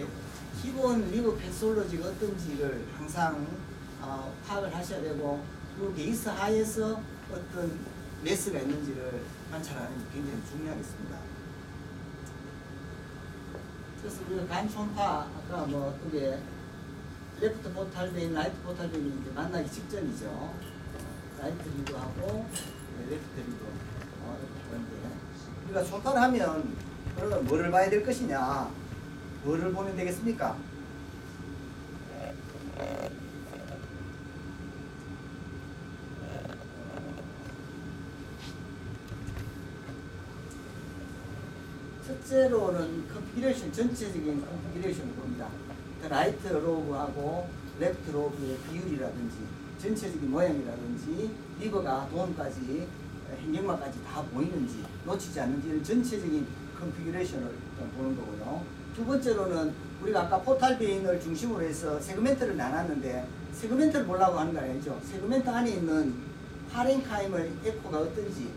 예, 기본 리브 패솔로지가 어떤지를 항상 어, 파악을 하셔야 되고 그 베이스 하에서 어떤 mass가 있는지를 관찰하는 게 굉장히 중요하겠습니다. 그래서 우리가 간초음파 아까 뭐 그게 left portal vein, right portal vein이 이제 만나기 직전이죠. right lobe하고 네, left lobe 어, 이렇게 하는데 우리가 총파를 하면 그러면 뭐를 봐야 될 것이냐? 뭐를 보면 되겠습니까? 첫째로는 configuration 전체적인 configuration을 봅니다. 그러니까 right lobe하고 left lobe의 비율이라든지 전체적인 모양이라든지 liver가 dome까지 횡격막까지 다 보이는지 놓치지 않는지 이런 전체적인 configuration을 일단 보는 거고요. 두 번째로는 우리가 아까 portal vein을 중심으로 해서 segment를 나눴는데 segment를 보려고 하는 거 아니죠. segment 안에 있는 parenchyme의 echo가 어떤지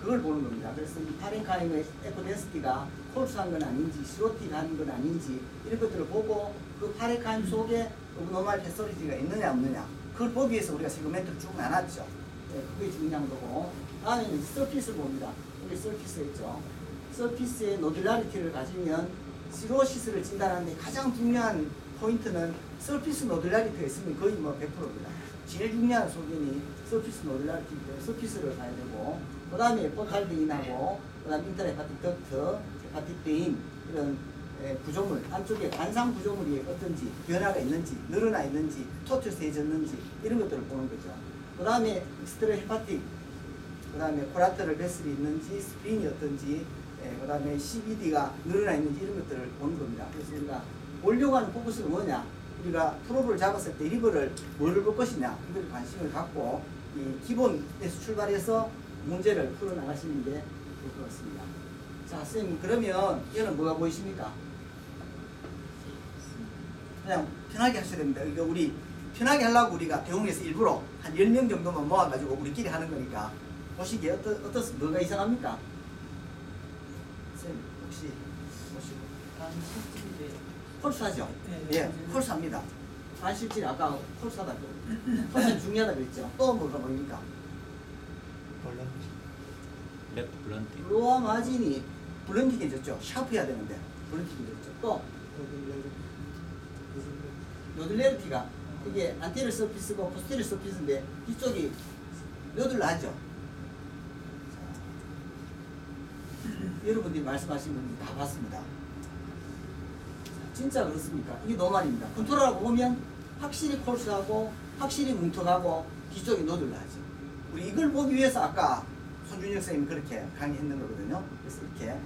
그걸 보는 겁니다. 그래서 이 parenchyme의 echo density가 coarse한 건 아닌지 cirrhotic한 건 아닌지 이런 것들을 보고 그 parenchyme 속에 normal pathology가 있느냐 없느냐 그걸 보기 위해서 우리가 segment를 쭉 나눴죠. 네, 그게 중요한 거고 다음에는 surface를 봅니다. 여기 surface 있죠. surface의 nodularity를 가지면 cirrhosis를 진단하는데 가장 중요한 포인트는 surface nodularity가 있으면 거의 뭐 100%입니다. 제일 중요한 소견이 surface nodularity인데 surface를 가야 되고 그 다음에 portal vein하고 그 다음 intrahepatic duct, hepatic vein 이런 에, 구조물 안쪽에 관상 구조물이 어떤지 변화가 있는지 늘어나 있는지 tortuous해졌는지 이런 것들을 보는 거죠. 그 다음에 extrahepatic 그 다음에 collateral vessel이 있는지 spleen이 어떤지 그 다음에 CBD가 늘어나 있는지 이런 것들을 보는 겁니다. 그래서 우리가 보려고 하는 포커스가 뭐냐 우리가 probe를 잡았을 때 liver를 뭐를 볼 것이냐 이걸 관심을 갖고 이 기본에서 출발해서 문제를 풀어나가시는 게 좋을 것 같습니다. 자, 선생님 그러면 얘는 뭐가 보이십니까? 그냥 편하게 하셔야 됩니다. 이거 우리 편하게 하려고 우리가 대웅에서 일부러 한 10명 정도만 모아가지고 우리끼리 하는 거니까 보시기에 어떠, 어떻, 뭐가 이상합니까? 혹시 보시고 반실질인데 콜수하죠? 네, 예, 네. 콜수합니다. 반실질 아까 콜수하다 coarse 중요하다 그랬죠? 또 뭐가 보입니까? left blunting lower margin이 blunting해졌죠? 샤프해야 되는데 blunting해졌죠? 또 nodularity가 이게 anterior surface고 posterior surface인데 뒤쪽이 nodular하죠? 여러분들이 말씀하신 분들 다 봤습니다. 진짜 그렇습니까? 이게 노말입니다. 컨트롤하고 보면 확실히 콜스하고 확실히 뭉툭하고 뒤쪽이 너들나죠. 우리 이걸 보기 위해서 아까 손준혁 선생님이 그렇게 강의했는 거거든요. 그래서 이렇게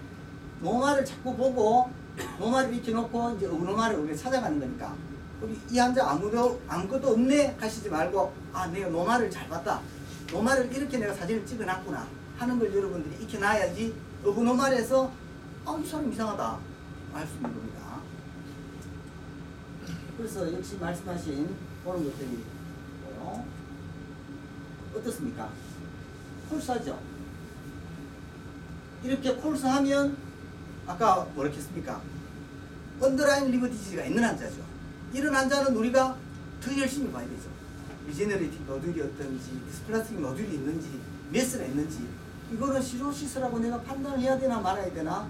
노말을 자꾸 보고 노말을 익혀놓고 이제 어노말을 우리가 찾아가는 거니까 우리 이 환자 아무도 아무것도 없네 하시지 말고 아 내가 노말을 잘 봤다. 노말을 이렇게 내가 사진을 찍어놨구나 하는 걸 여러분들이 익혀놔야지 abnormal에서 아 이 사람 이상하다 알수 있는 겁니다. 그래서 역시 말씀하신 그런 것들이 있고요. 어떻습니까? coarse하죠? 이렇게 coarse하면 아까 뭐라 했습니까? underlying liver disease가 있는 환자죠. 이런 환자는 우리가 더 열심히 봐야 되죠. regenerating nodule이 어떤지, dysplastic nodule이 있는지, mass가 있는지 이거는 cirrhosis라고 내가 판단을 해야 되나 말아야 되나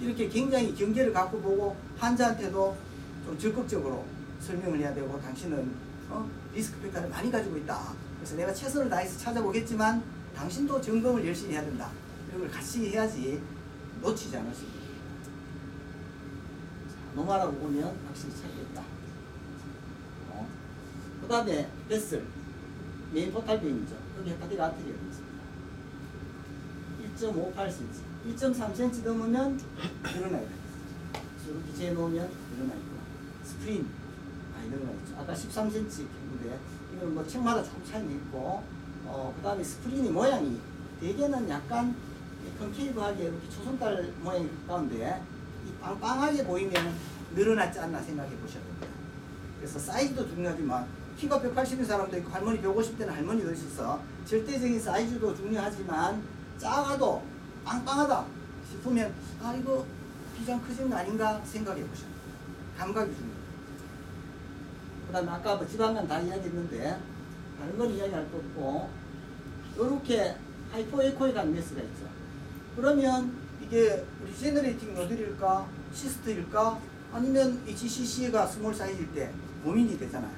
이렇게 굉장히 경계를 갖고 보고 환자한테도 좀 적극적으로 설명을 해야 되고 당신은 어? risk factor를 많이 가지고 있다. 그래서 내가 최선을 다해서 찾아보겠지만 당신도 점검을 열심히 해야 된다. 이런 걸 같이 해야지 놓치지 않을 수 있습니다. normal이라고 보면 확실히 찾겠다. 어. 그 다음에 vessel, main portal vein이죠. 여기 artery가 있습니다. 1.58cm, 1.3cm 넘으면 됩니다. 이렇게 재놓으면 늘어나 있고 spleen 많이 늘어나 있죠. 아까 13cm 했는데 이건 뭐 책마다 조금 차이는 있고 어, 그 다음에 spleen이 모양이 대개는 약간 concave하게 이렇게 초승달 모양이 가까운데 이 빵빵하게 보이면 늘어났지 않나 생각해 보셔야 됩니다. 그래서 사이즈도 중요하지만 키가 180인 사람도 있고 할머니 150대는 할머니도 있어서 절대적인 사이즈도 중요하지만 작아도 빵빵하다 싶으면 아 이거 비장 커진 거 아닌가 생각해 됩니다. 감각이 중요해요. 그 다음에 아까 뭐 지방간 다 이야기했는데 다른 건 이야기할 거 없고 요렇게 hyperechoic이라는 mass가 있죠. 그러면 이게 regenerating nodule일까 cyst일까 아니면 이 HCC가 small size일 때 고민이 되잖아요.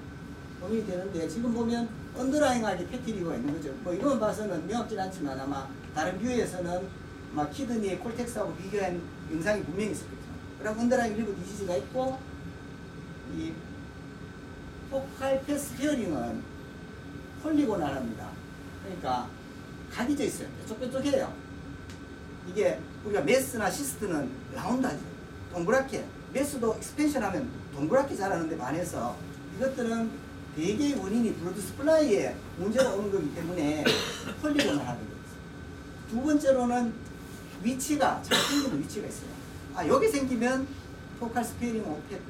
고민이 되는데 지금 보면 underlying하게 fatty liver가 있는 거죠. 뭐 이런 봐서는 명확진 않지만 아마 다른 view에서는 막 kidney의 cortex하고 비교한 영상이 분명히 있을 거죠. 그럼 underlying liver disease가 있고 이 포칼 패스 히어링은 polygonal합니다. 그러니까 각이 져 있어요. 뾰족뾰족해요. 이게 우리가 mass나 cyst는 round하죠. 동그랗게. mass도 expansion 하면 동그랗게 자라는데 반해서 이것들은 대개의 원인이 blood supply에 문제가 오는 거기 때문에 polygonal하게 돼요. 두 번째로는 위치가 잘 생기는 위치가 있어요. 아 여기 생기면 focal sparing of fat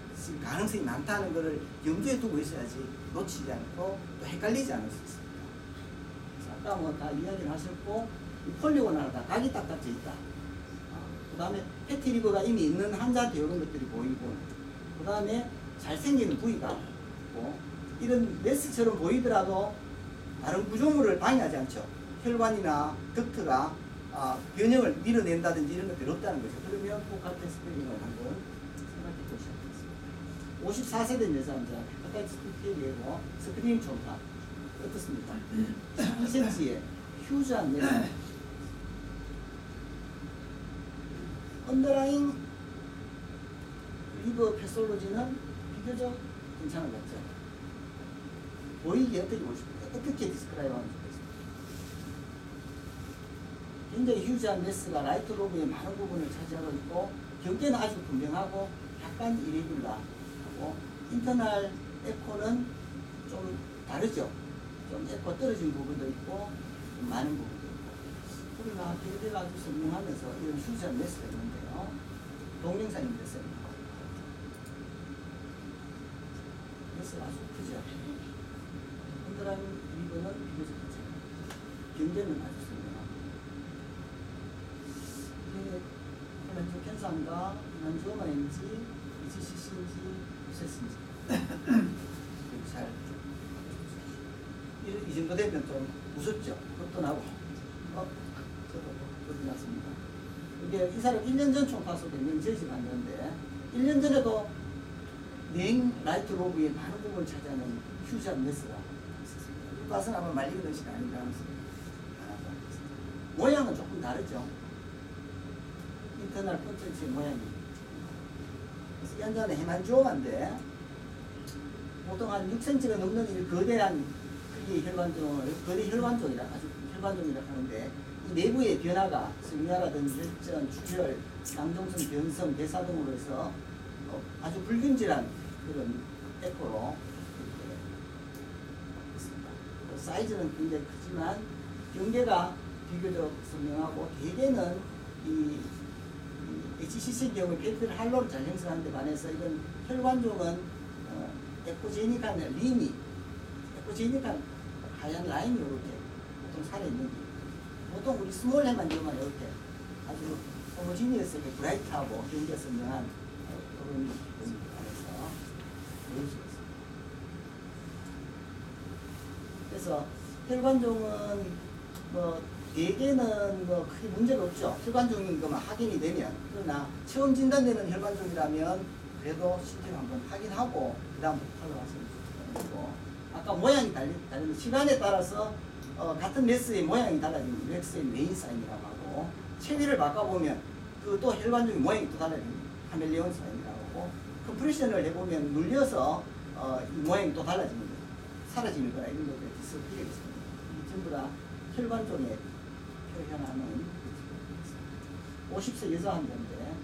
가능성이 많다는 것을 염두에 두고 있어야지 놓치지 않고 또 헷갈리지 않을 수 있습니다. 아까 뭐 다 이야기를 하셨고 이 폴리곤을 다 각이 딱 깎여 있다. 그 다음에 패티리버가 이미 있는 환자한테 이런 것들이 보이고 그 다음에 잘생기는 부위가 있고 이런 메스처럼 보이더라도 다른 구조물을 방해하지 않죠. 혈관이나 덕트가 아, 변형을 밀어낸다든지 이런 것들이 없다는 거죠. 그러면 포카테 스프링을 한번 생각해 보셔야 되겠습니다. 54세 된 여자입니다. 헤파타이티스 B피해고 스크린 초파 어떻습니까? 12cm의 huge한 mass underlying liver pathology는 비교적 괜찮은 것 같죠. 보이기 어떻게 보십니까? 어떻게 describe 좋 굉장히 huge한 mass가 right lobe의 많은 부분을 차지하고 있고 경계는 아주 분명하고 약간 irregular하고 internal echo는 좀 다르죠. 좀 에코 떨어진 부분도 있고 좀 많은 부분도 있고 우리가 경계가 아주 선명하면서 이런 huge한 mass가 있는데요. 됐어요. mass가 아주 크죠. 흔들한 리버는 비교적 괜찮아요. 경계는 아주 이게 난주어마인지 EGCC인지 유세스인지 이렇게 잘 이, 이 정도 되면 좀 무섭죠. 겁도 나고 어? 저도 겁이 났습니다. 이게 이 사람 1년 전 총파소대 명제지 갔는데 1년 전에도 냉 right lobe의 많은 부분을 차지하는 huge한 mass가 있었습니다. 이 밭은 아마 malignancy 아닌가 하면서 모양은 조금 다르죠. internal contents의 모양이. 그래서 이 환자는 hemangioma인데 보통 한 6cm가 넘는 이 거대한 크기의 혈관종을 거대 혈관종이라 아주 혈관종이라 하는데 이 내부의 변화가 석회라든지 혈전, 출혈, 낭종성, 변성, 대사 등으로 해서 어, 아주 불균질한 그런 에코로 있습니다. 그 사이즈는 굉장히 크지만 경계가 비교적 선명하고 대개는 이, 이 HCC의 경우 페이트를 할로를 잘 형성하는 데 반해서 이건 혈관종은 어, echogenic한 rim이 echogenic한 하얀 라인이 이렇게 보통 살아 있는 게 보통 우리 small hemangioma 이렇게 아주 homogeneous하게 bright하고 경계가 선명한 어, 그런 부분 안에서 보일 수가 있습니다. 그래서 혈관종은 뭐 대개는 뭐 크게 문제가 없죠. 혈관종인 것만 확인이 되면 그러나 처음 진단되는 혈관종이라면 그래도 CT를 한번 확인하고 그다음부터 follow하시면 거고 아까 모양이 달리, 다른 시간에 따라서 어, 같은 mass의 모양이 달라지는 렉스의 메인 사인이라고 하고 체위를 바꿔보면 그 또 혈관종의 모양이 또 달라집니다. chameleon sign이라고 하고 compression을 해보면 눌려서 어, 이 모양이 또 달라지는 거예요. 사라지는 거나 이런 있을 필요가 있습니다. 전부 다 혈관종에 표현하는 50세 여자 환자인데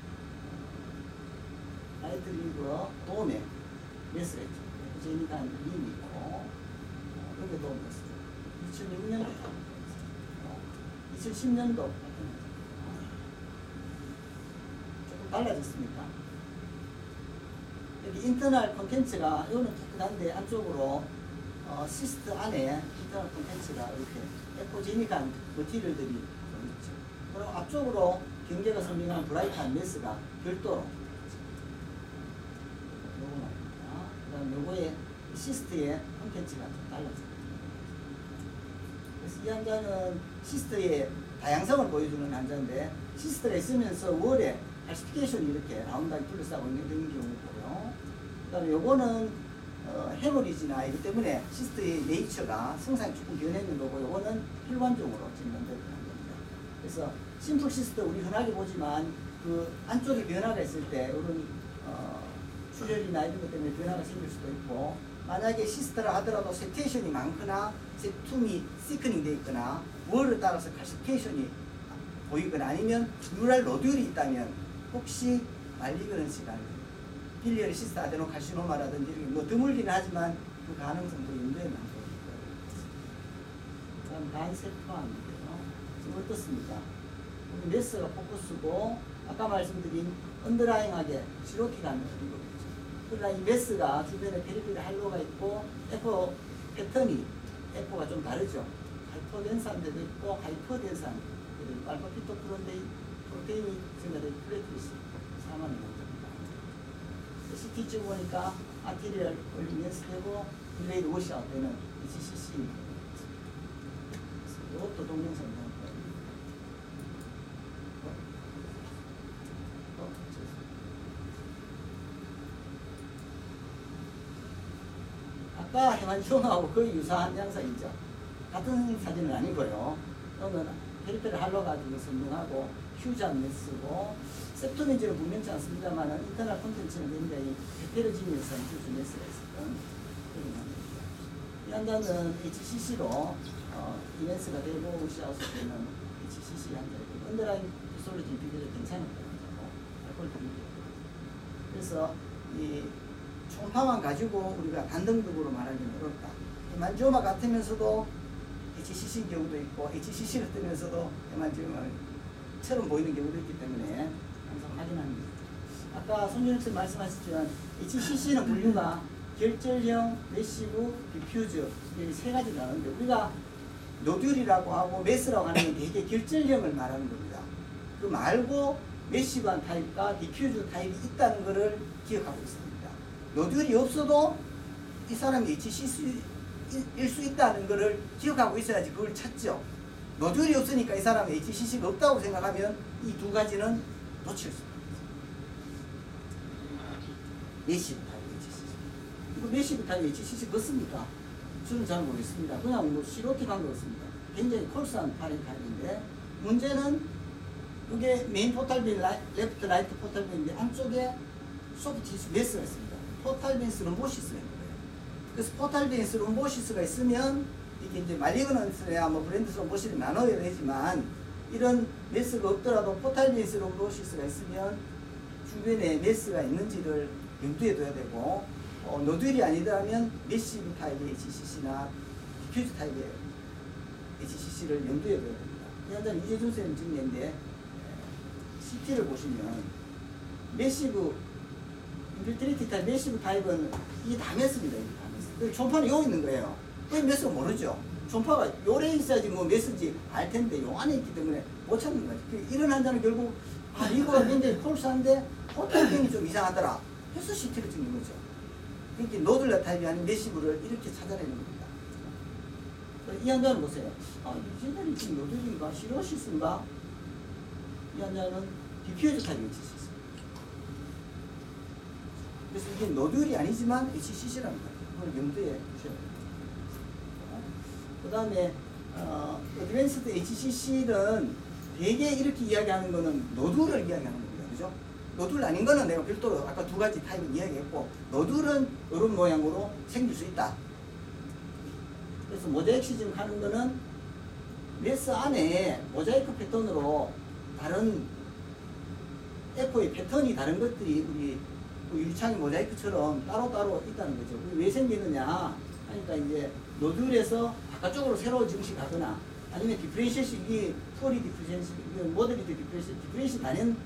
right liver dome에 있고 어, 여기 dome이 있습니다. 2006년도 2010년도 조금 달라졌습니까? 여기 internal contents가 이거는 깨끗한데 안쪽으로 어, cyst 안에 internal contents가 이렇게 echogenic한 material들이 좀 있죠. 그리고 앞쪽으로 경계가 선명한 bright한 mass가 별도로 cyst의 contents가 좀 달라져요. 그래서 이 환자는 cyst의 다양성을 보여주는 환자인데 시스트가 있으면서 월에 칼시피케이션이 이렇게 round하게 둘러싸고 있는 경우고요. 그 다음에 요거는 어, hemorrhage나 이기 때문에 시스트의 네이처가 성상이 조금 변했는 거고 요거는 혈관종으로 진단되는 겁니다. 그래서 simple cyst 우리 흔하게 보지만 그 안쪽에 변화가 있을 때 이런 어, 출혈이나 이런 것 때문에 변화가 생길 수도 있고 만약에 cyst라 하더라도 세테이션이 많거나 septum이 thickening 돼 있거나 월을 따라서 칼시피케이션이 보이거나 아니면 mural nodule이 있다면 혹시 malignancy가 biliary cystadenocarcinoma라든지 이렇게 뭐 드물기는 하지만 그 가능성도 염두에 남고 있고요. 그다음 간세포함인데요. 지금 어떻습니까? 우리 메스가 포커스고 아까 말씀드린 언더라잉하게 시로티가 하는 이거겠죠. 그러나 이 메스가 주변에 페리페리 할로가 있고 에코 패턴이 에코가 좀 다르죠. 하이퍼덴스한 데도 있고 하이퍼덴스한 데도 있고 알파 피토 프론데이 프로테인이 증가된 플레이트리스 사망이 나옵니다. CT 찍어 보니까 arterial enhance 되고 delayed washout 되는 HCC 이것도 동영상 나올 거예요. 어? 어. 아까 hemangioma하고 거의 유사한 양상이죠. 같은 사진은 아니고요. 이거는 peripheral halo 가지고 선명하고 휴전 메스고 septo민지는 분명치 않습니다만 internal content는 굉장히 heterogeneous한 huge한 mass가 있었던 그런 환자입니다. 이 환자는 HCC로 어, enhance가 되고 washout이 되는 HCC 환자이고 underlying pathology 비교적 괜찮은 환자고 알코올 비교적 그래서 이 총파만 가지고 우리가 단정적으로 말하기는 어렵다. hemangioma 같으면서도 HCC인 경우도 있고 HCC를 뜨면서도 hemangioma 처럼 보이는 경우도 있기 때문에 항상 확인하는 게 아까 손준혁 씨 말씀하셨지만 HCC는 분류가 결절형, massive, diffuse 이 세 가지 나오는데 우리가 nodule이라고 하고 mass라고 하는 게 대개 결절형을 말하는 겁니다. 그 말고 massive한 타입과 diffuse 타입이 있다는 것을 기억하고 있습니다. nodule이 없어도 이 사람이 HCC일 수 있다는 것을 기억하고 있어야지 그걸 찾죠. nodule이 없으니까 이 사람이 HCC가 없다고 생각하면 이 두 가지는 놓칠 수 있습니다. massive 타입 HCC. 이거 massive 타입 HCC 맞습니까? 저는 잘 모르겠습니다. 그냥 뭐 cirrhotic한 것 같습니다. 굉장히 coarse한 parenchyma인데 문제는 이게 main portal vein left right portal vein인데 안쪽에 soft mass가 있습니다. portal vein thrombosis가 있는 거예요. 그래서 portal vein thrombosis가 있으면 이게 이제 malignancy야 뭐 bland thrombosis를 나눠야 되지만 이런 mass가 없더라도 portal vein thrombosis가 있으면 주변에 mass가 있는지를 염두에 둬야 되고 어, nodule이 아니더라면 massive 타입의 HCC나 diffuse 타입의 HCC를 염두에 둬야 됩니다. 이 환자는 이재준 쌤 증례인데 CT를 보시면 massive infiltrative 타입 massive 타입은 이게 다 mass입니다. 이게 다 mass. 그 총파는 여기 있는 거예요. 왜 mass가 모르죠? 총파가 요래 있어야지 뭐 mass인지 알 텐데 요 안에 있기 때문에 못 찾는 거죠. 그 이런 환자는 결국 아 이거가 굉장히 coarse한데 portal vein이 좀 이상하더라. 해서 CT를 찍는 거죠. 그러니까 nodular 타입이 아닌 massive를 이렇게 찾아내는 겁니다. 이 환자는 보세요. 아, 유진들이 지금 nodule인가 cirrhosis인가? 이 환자는 diffuse 타입이 있습니다. 그래서 이게 nodule이 아니지만 HCC랍니다. 그걸 염두에 두셔야 됩니다. 그 다음에 어, advanced HCC는 대개 이렇게 이야기하는 거는 nodule을 이야기하는 겁니다. 그죠? nodule 아닌 거는 내가 별도로 아까 두 가지 타입을 이야기했고 nodule은 이런 모양으로 생길 수 있다. 그래서 모자이크 시즘 하는 거는 mass 안에 모자이크 패턴으로 다른 에코의 패턴이 다른 것들이 우리 그 유리창의 모자이크처럼 따로따로 있다는 거죠. 왜 생기느냐 하니까 이제 nodule에서 바깥쪽으로 새로 증식하거나 아니면 differentiation 이게 poorly differentiation 이건 moderately differentiation differentiation 다른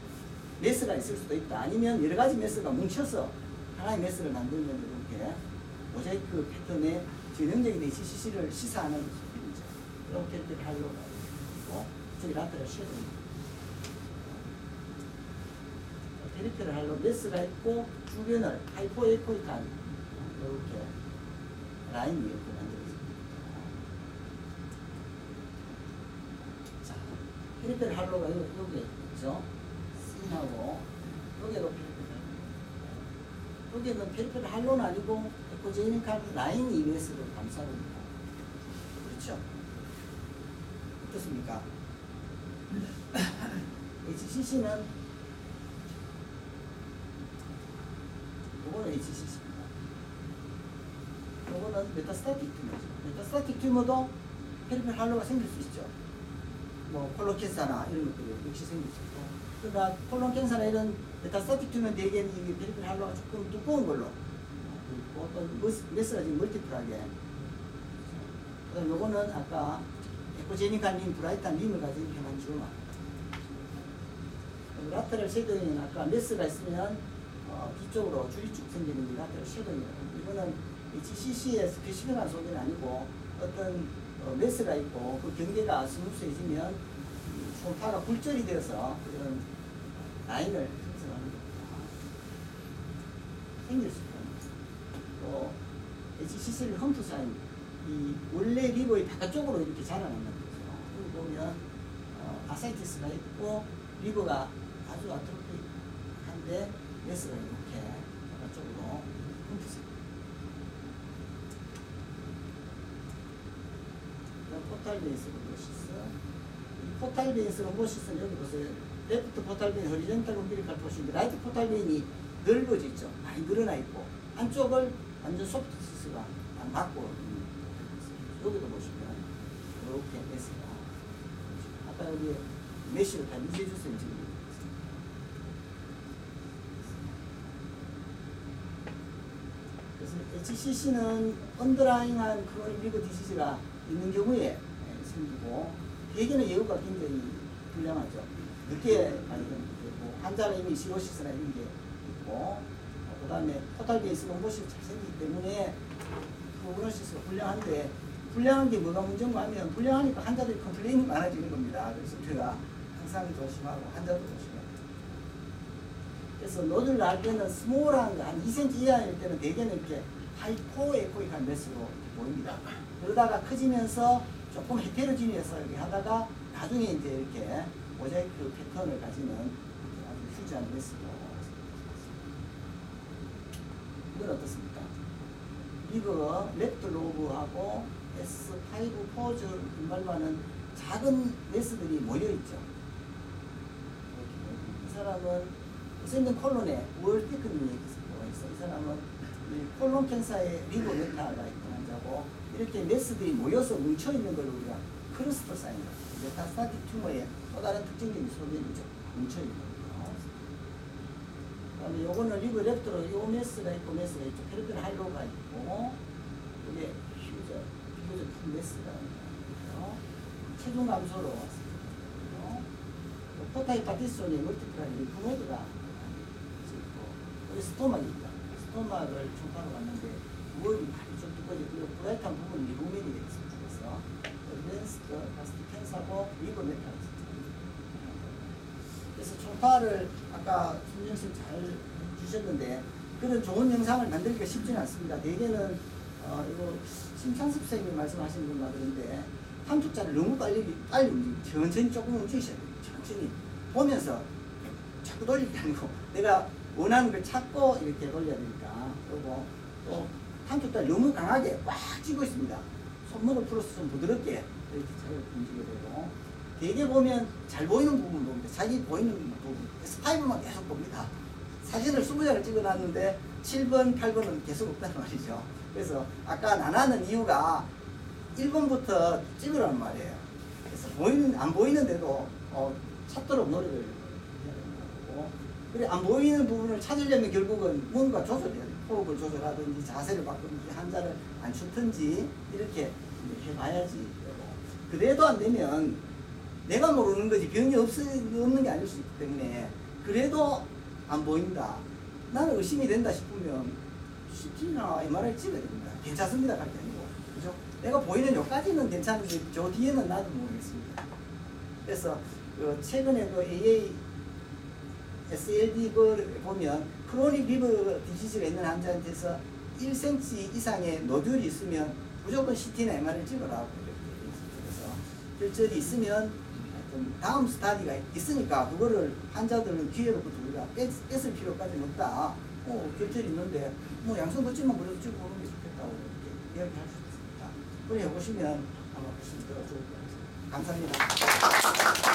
mass가 있을 수도 있다. 아니면 여러 가지 mass가 뭉쳐서 하나의 mass를 만들면 이렇게 모자이크 패턴의 전형적인 HCC를 시사하는 소견이죠. 이렇게 이렇게 하려고 하고 저기 lateral shadow입니다. peripheral halo mass가 있고 주변을 하이포에코이탄 이렇게 라인이 이렇게 만들어집니다. 자, peripheral halo가 요, 여기 있죠? C하고 여기도 peripheral halo. 여기는 peripheral halo는 아니고 에코제니칼 라인 mass를 감싸고 있고 그렇죠? 어떻습니까? HCC는 이거는 HCC입니다. 이거는 metastatic tumor죠. metastatic tumor도 peripheral halo가 생길 수 있죠. 뭐 colon cancer나 이런 것들이 역시 생길 수 있고. 그러니까 colon cancer나 이런 metastatic tumor 대개는 이 peripheral halo가 조금 두꺼운 걸로 있고 어떤 mass가 지금 multiple하게. 그다음 요거는 아까 bright한 rim을 가진 hemangioma. lateral shadowing은 아까 mass가 있으면 어, 뒤쪽으로 줄이 쭉 생기는 게 lateral shadowing이에요. 이거는 HCC의 specific한 소견은 아니고 어떤 어, mass가 있고 그 경계가 smooth해지면 이 초음파가 굴절이 되어서 그런 라인을 형성하는 겁니다. 생길 수 또 HCC를 hump sign 이 원래 liver의 바깥쪽으로 이렇게 자라난다는 거죠. 여기 보면 어, ascites가 있고 liver가 아주 atrophy한데 mass가 이렇게 바깥쪽으로 hump sign portal vein thrombosis. 이 portal vein thrombosis는 여기 보세요. 레프트 포탈 베인 허리젠탈 롬비리칼 포시인데 라이트 포탈 베인이 넓어져 있죠. 많이 늘어나 있고 한쪽을 완전 soft tissue가 거예요. 여기도 보시면 이렇게 mass가 아까 여기 메시를 다 유지해줬어요 지금. 그래서 HCC는 underlying한 chronic liver disease가 있는 경우에 예, 생기고 대개는 예후가 굉장히 불량하죠. 늦게 발견되고 환자가 이미 cirrhosis나 이런 게 있고 그 다음에 portal vein thrombosis 잘 생기기 때문에 prognosis가 불량한데 불량한 게 뭐가 문제인가 하면 불량하니까 환자들이 complain이 많아지는 겁니다. 그래서 우리가 항상 조심하고 환자도 조심하고 그래서 nodule을 할 때는 small한 거한 2cm 이하일 때는 대개는 이렇게 hypoechoic한 mass로 보입니다. 그러다가 커지면서 조금 heterogeneous 이렇게 하다가 나중에 이제 이렇게 모자이크 패턴을 가지는 아주 huge한 mass로 이건 어떻습니까? 이거 left lobe하고 S5 포즈 인발과는 작은 mass들이 모여있죠. 이 사람은 우선은 colon에 wall thickening이 있어. 이 사람은 이 colon cancer에 liver meta가 있는 환자고 이렇게 mass들이 모여서 뭉쳐 있는 걸 우리가 cluster sign metastatic tumor의 또 다른 특징적인 소견이죠. 뭉쳐 있는 거죠. 그다음에 요거는 리버 랩트로 요 메스가 있고 메스가 있죠. 페르펜 할로가 있고 이게 휴저 비교적 큰 메스가 있고요. 체중 감소로. 포타이 파티소니 멀티플라이 리프모드가 있고 여기 스토막입니다. 스토막을 총파로 왔는데 무엇이 많이 좀 두꺼워지고 브라이트한 부분은 리보멜이 되어 있습니다. 그래서 어드밴스드 가스트 캔서고 리버 메탈 그래서 총파를 아까 손정실 잘 주셨는데 그런 좋은 영상을 만들기가 쉽지는 않습니다. 대개는 어, 이거 심창섭 선생님이 말씀하시는 건가 그런데 한쪽자를 너무 빨리 빨리 움직이 천천히 조금 움직이셔야 돼요. 천천히 보면서 자꾸 돌릴 게 아니고 내가 원하는 걸 찾고 이렇게 돌려야 되니까 그리고 또 한쪽자를 너무 강하게 꽉 쥐고 있습니다. 손목을 풀어서 좀 부드럽게 이렇게 잘 움직여야 되고 대개 보면 잘 보이는 부분 봅니다. 자기 보이는 부분 S5만 계속 봅니다. 사진을 20장을 찍어놨는데 7번, 8번은 계속 없다는 말이죠. 그래서 아까 나나는 이유가 1번부터 찍으라는 말이에요. 그래서 보이는, 안 보이는데도 어, 찾도록 노력을 해야 되는 거고. 그래, 안 보이는 부분을 찾으려면 결국은 뭔가 조절해야 돼요. 호흡을 조절하든지 자세를 바꾸든지 한자를 안 춥든지 이렇게 해봐야지. 그래도 안 되면 내가 모르는 거지 병이 없, 없는 게 아닐 수 있기 때문에 그래도 안 보인다. 나는 의심이 된다 싶으면 CT나 MRI 찍어야 됩니다. 괜찮습니다. 갈때 아니고. 그죠? 내가 보이는 여기까지는 괜찮은데 저 뒤에는 나도 모르겠습니다. 그래서 그 최근에 그 AA SLD 그 보면 크로닉 리버 디시즈가 있는 환자한테서 1cm 이상의 노듈이 있으면 무조건 CT나 MR을 이렇게 그래서 결절이 있으면 다음 스타디가 있으니까 그거를 환자들은 기회로부터 우리가 뺐, 뺐을 필요까지는 없다. 어, 결절이 있는데 뭐 양성 거치만 그래도 찍어 보는 게 좋겠다고 이렇게 이야기할 수 있습니다. 그래 해보시면 아마 훨씬 더 좋을 것 같습니다. 감사합니다.